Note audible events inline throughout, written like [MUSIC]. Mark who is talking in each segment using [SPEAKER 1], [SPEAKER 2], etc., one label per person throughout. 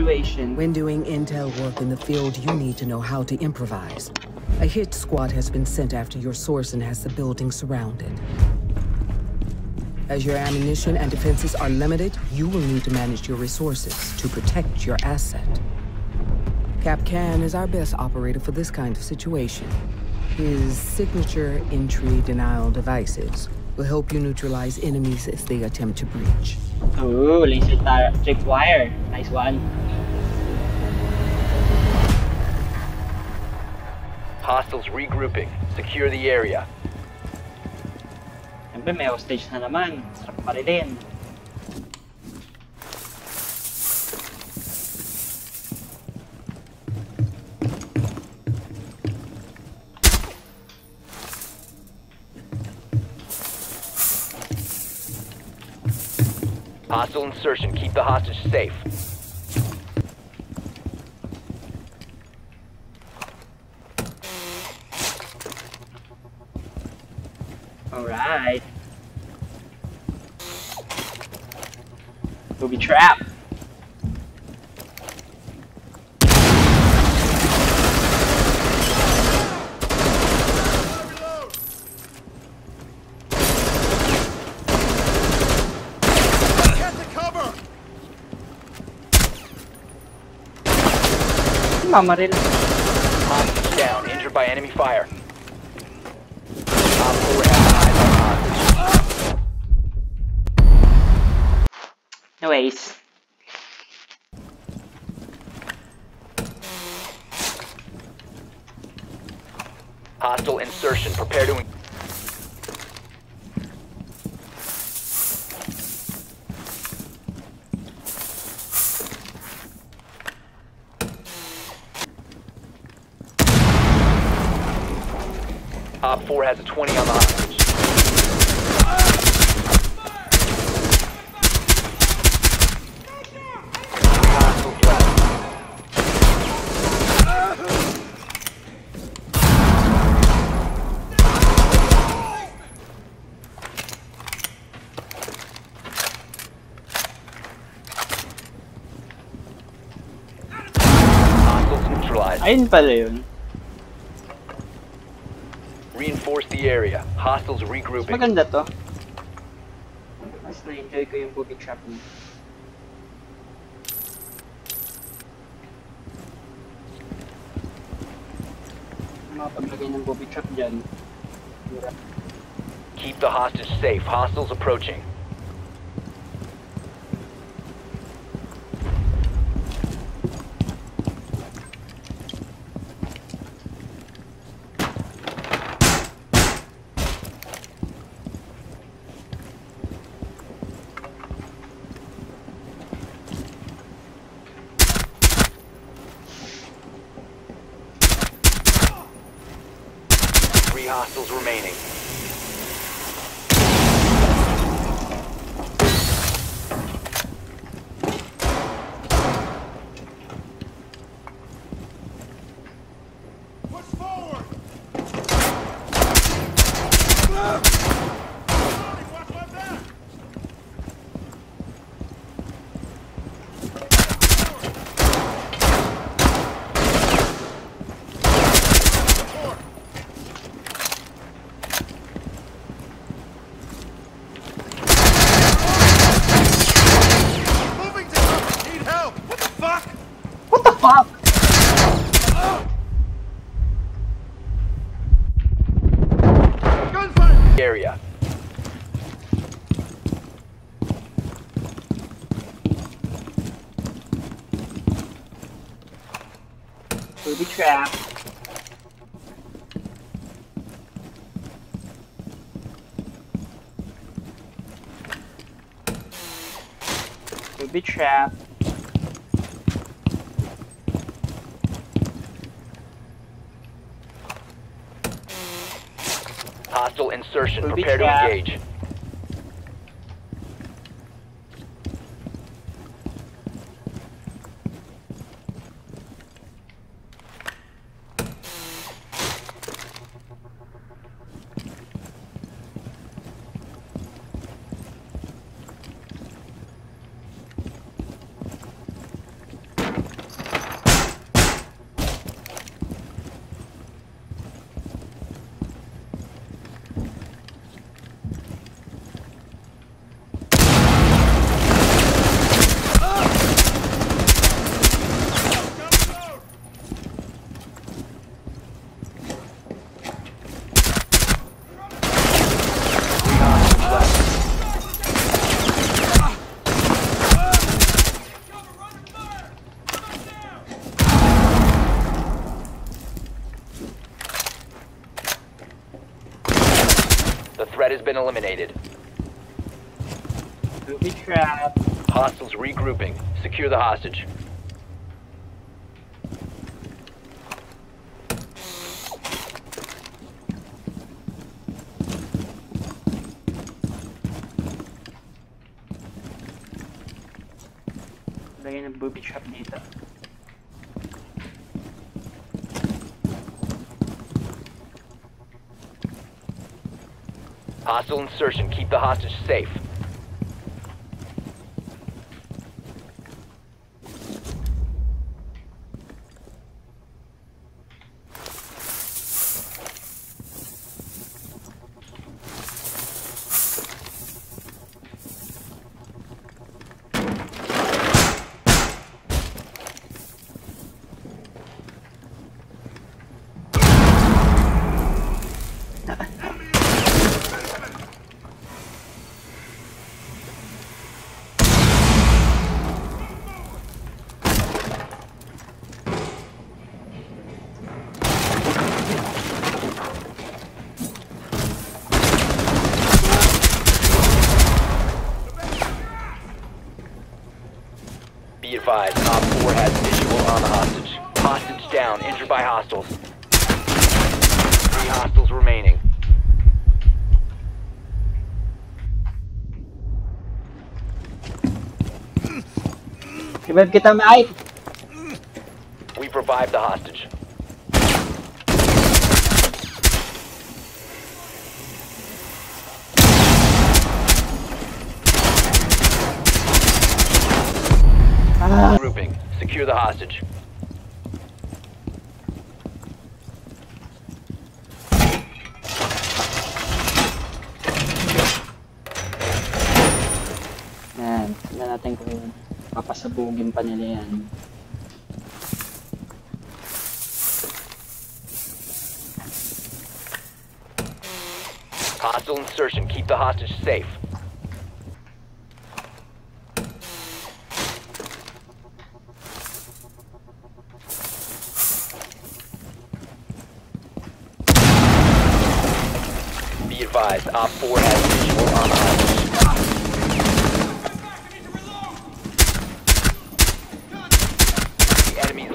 [SPEAKER 1] situation.
[SPEAKER 2] When doing intel work in the field, you need to know how to improvise. A hit squad has been sent after your source and has the building surrounded. As your ammunition and defenses are limited, you will need to manage your resources to protect your asset. Kapkan is our best operator for this kind of situation. His signature entry denial devices will help you neutralize enemies as they attempt to breach.
[SPEAKER 1] Oh, laser tripwire. Nice one.
[SPEAKER 3] Hostiles regrouping. Secure the area.
[SPEAKER 1] Siyempre may hostage na naman. Sarap pa rin.
[SPEAKER 3] Hostile insertion. Keep the hostage safe.
[SPEAKER 1] Alright. We'll be
[SPEAKER 4] Get
[SPEAKER 3] Hostage down. Injured by enemy fire. Op 4 has eyes on hostage.
[SPEAKER 1] Anyways.
[SPEAKER 3] Hostile insertion. Prepare to... Op 4 has a 20 on the hostage.
[SPEAKER 1] Ayun pala yun.
[SPEAKER 3] Reinforce the area. Hostiles regrouping.
[SPEAKER 1] maganda to. Mas na-enjoy ko yung booby trap niya. Makapaglagay ng booby trap dyan.
[SPEAKER 3] Keep the hostage safe. Hostiles approaching. Hostiles remaining.
[SPEAKER 1] Trap. Booby trap.
[SPEAKER 3] Hostile insertion.
[SPEAKER 1] Booby
[SPEAKER 3] Prepare
[SPEAKER 1] trap.
[SPEAKER 3] to engage. Eliminated.
[SPEAKER 1] Booby trap.
[SPEAKER 3] Hostiles regrouping. Secure the hostage.
[SPEAKER 1] Lagay ng booby trap dito.
[SPEAKER 3] Hostile insertion. Keep the hostage safe. Be advised, Op 4 has visual on the hostage. Hostage down, injured by hostiles. Three hostiles remaining.
[SPEAKER 1] Revive kita, Mike!
[SPEAKER 3] We've revived the hostage. Ah. Grouping. Secure the hostage.
[SPEAKER 1] Papasabugin pa nila yan.
[SPEAKER 3] Hostile insertion. Keep the hostage safe. Be advised, Op 4 has visual on hostage.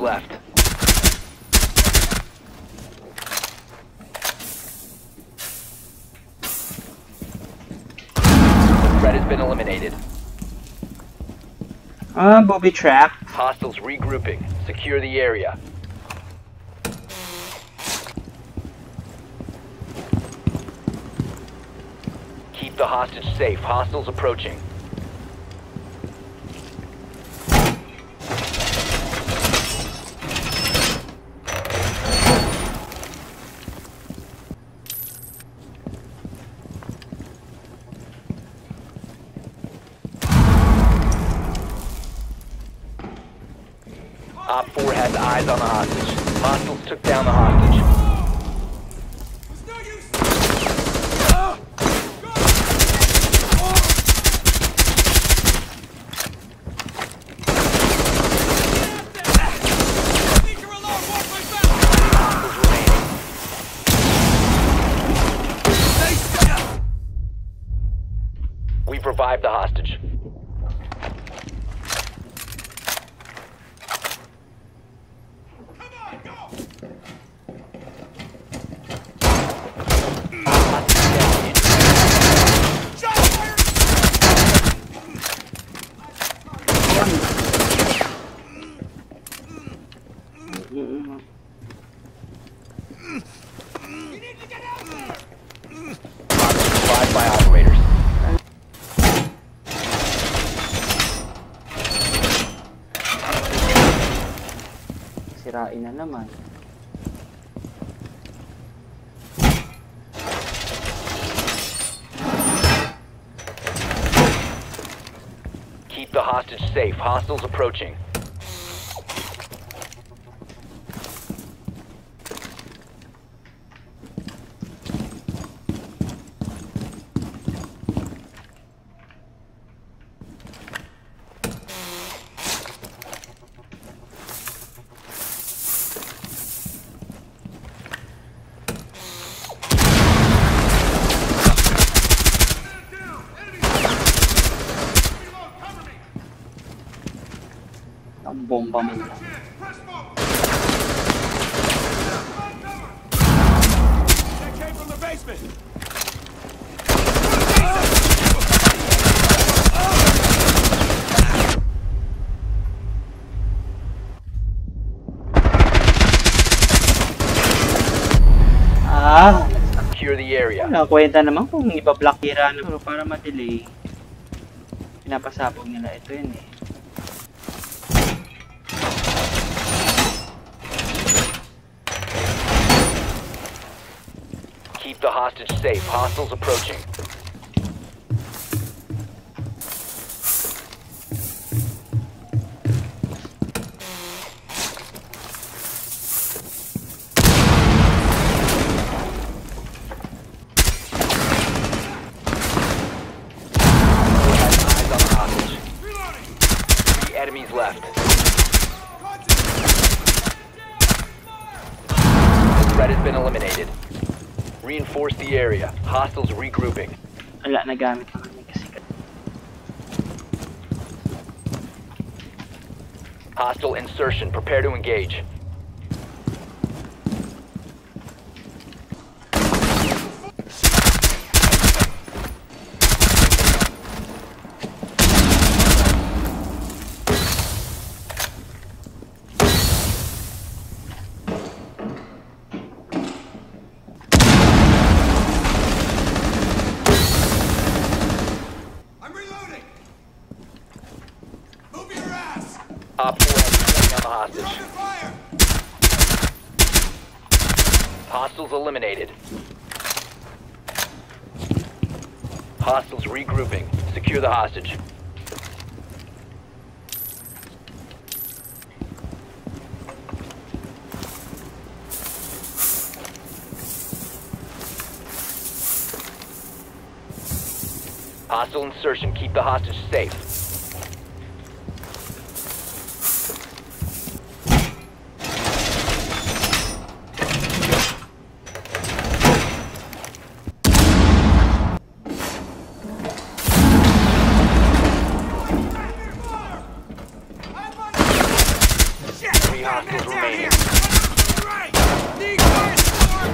[SPEAKER 3] The left. Threat has been eliminated.
[SPEAKER 1] Ah, booby trap.
[SPEAKER 3] Hostiles regrouping. Secure the area. Keep the hostage safe. Hostiles approaching. Op 4 has eyes on the hostage. Hostiles took down the hostage. We've revived the hostage.
[SPEAKER 1] Mm,
[SPEAKER 3] Revived by operators.
[SPEAKER 1] Na naman.
[SPEAKER 3] Keep the hostage safe. Hostiles approaching.
[SPEAKER 1] Bomba
[SPEAKER 4] basement.
[SPEAKER 1] Ah!
[SPEAKER 3] Secure the area.
[SPEAKER 1] Nakakwenta naman kung iba-block tira na. Pero para ma-delay, pinapasabog nila ito yun eh.
[SPEAKER 3] The hostage safe. Hostiles approaching. Enemies left. Threat has been eliminated. Reinforce the area. Hostiles regrouping.
[SPEAKER 1] Wala, nagamit naman niya kasi.
[SPEAKER 3] Hostile insertion. Prepare to engage.
[SPEAKER 4] I'm reloading. Move your ass.
[SPEAKER 3] Op 4 has been on the hostage.
[SPEAKER 4] Under fire.
[SPEAKER 3] Hostiles eliminated. Hostiles regrouping. Secure the hostage. Hostile insertion. Keep the hostage safe. Three hostiles remaining.
[SPEAKER 4] Right. Need fire support.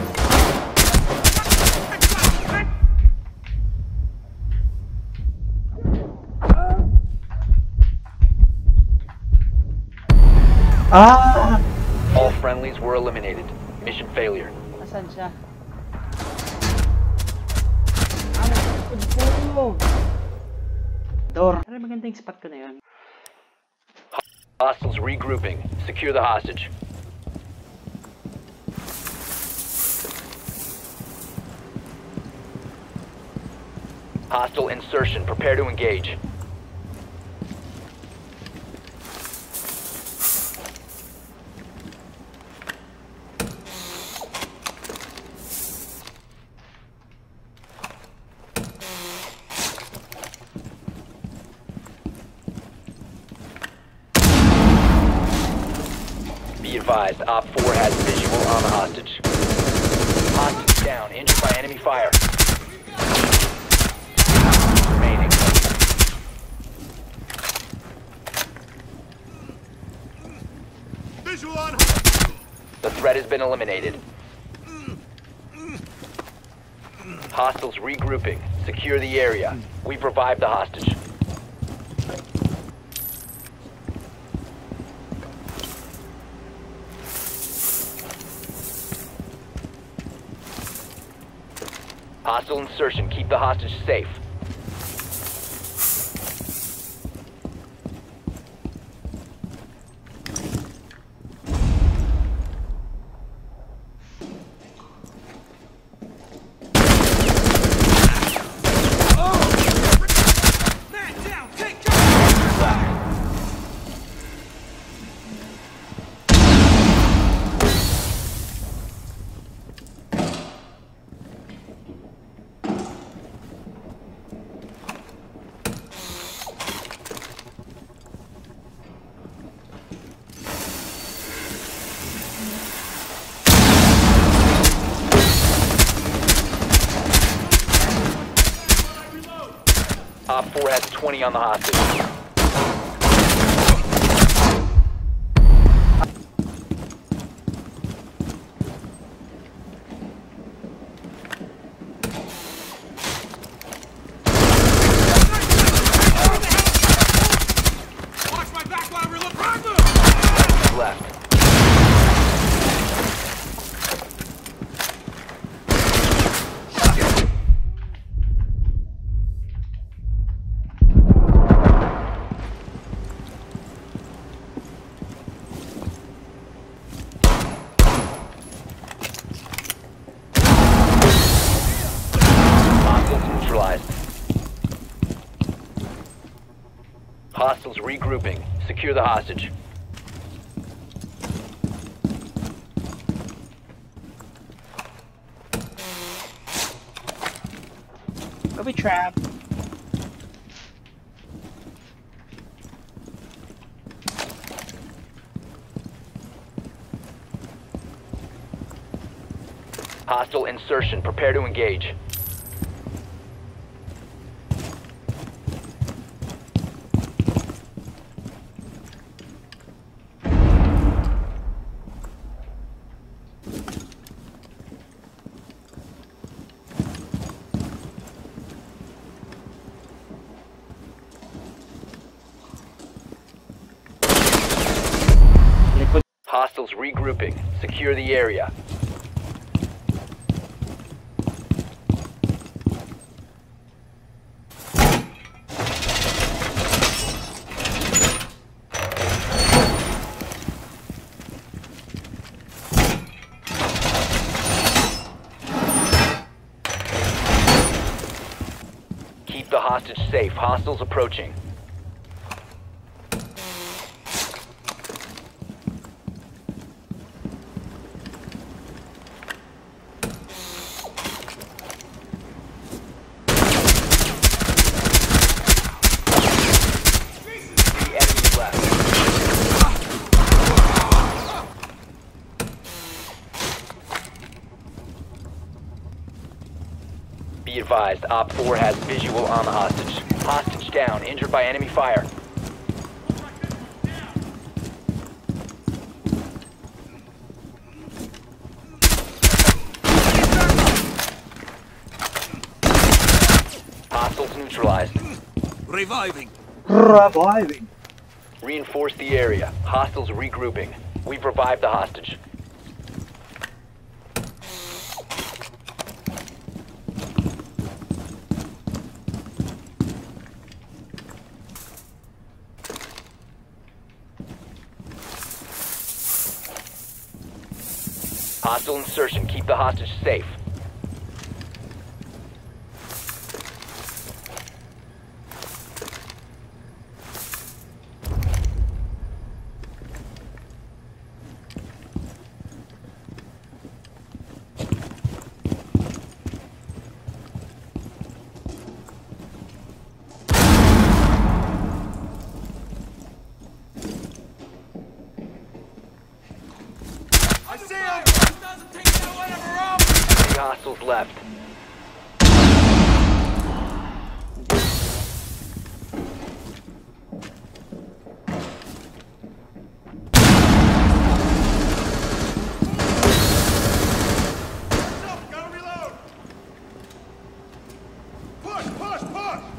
[SPEAKER 1] Ah!
[SPEAKER 3] All friendlies were eliminated. Mission failure.
[SPEAKER 1] Asan siya? Nasa. Door. Tara, maganda yung spot ko na yun.
[SPEAKER 3] Hostiles regrouping. Secure the hostage. Hostile insertion. Prepare to engage. Be advised, Op 4 has visual on the hostage. Hostage down, injured by enemy fire. Remaining.
[SPEAKER 4] Visual on.
[SPEAKER 3] The threat has been eliminated. Hostiles regrouping. Secure the area. We've revived the hostage. Hostile insertion. Keep the hostage safe. Op 4 has 20 on the hostage. Secure the hostage.
[SPEAKER 1] Booby trap.
[SPEAKER 3] Hostile insertion. Prepare to engage. Hostiles regrouping. Secure the area. Keep the hostage safe. Hostiles approaching. Three enemies left. Be advised, Op 4 has visual on the hostage. Hostage down, injured by enemy fire. Hostiles neutralized.
[SPEAKER 4] Reviving.
[SPEAKER 1] Reviving.
[SPEAKER 3] Reinforce the area. Hostiles regrouping. We've revived the hostage. Hostile insertion. Keep the hostage safe.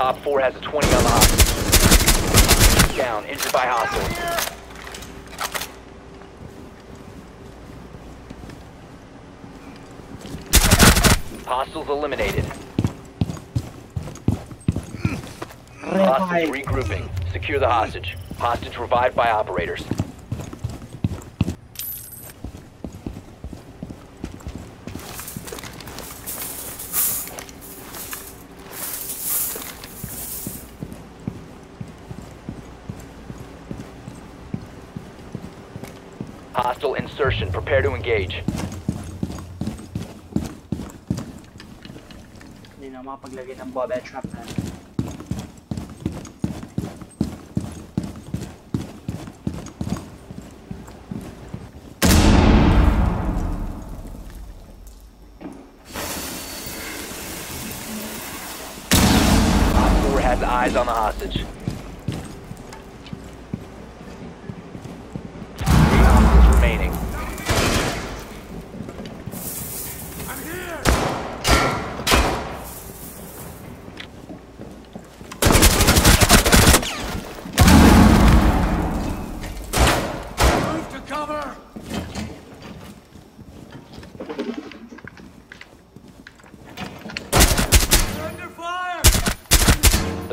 [SPEAKER 3] Op 4 has a 20 on the hostage. Down, injured by hostiles.
[SPEAKER 4] Here.
[SPEAKER 3] Hostiles eliminated.
[SPEAKER 1] Revive.
[SPEAKER 3] regrouping. Secure the hostage. Hostage revived by operators. Hostile insertion. Prepare to engage.
[SPEAKER 1] Hindi na makapaglagay ng bobby trap na.
[SPEAKER 3] Op 4 has eyes on the hostage. The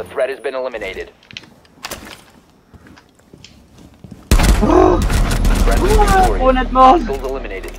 [SPEAKER 3] threat has been eliminated. [GASPS] Friendly victorious.
[SPEAKER 1] Punat mo!
[SPEAKER 3] Hostiles eliminated.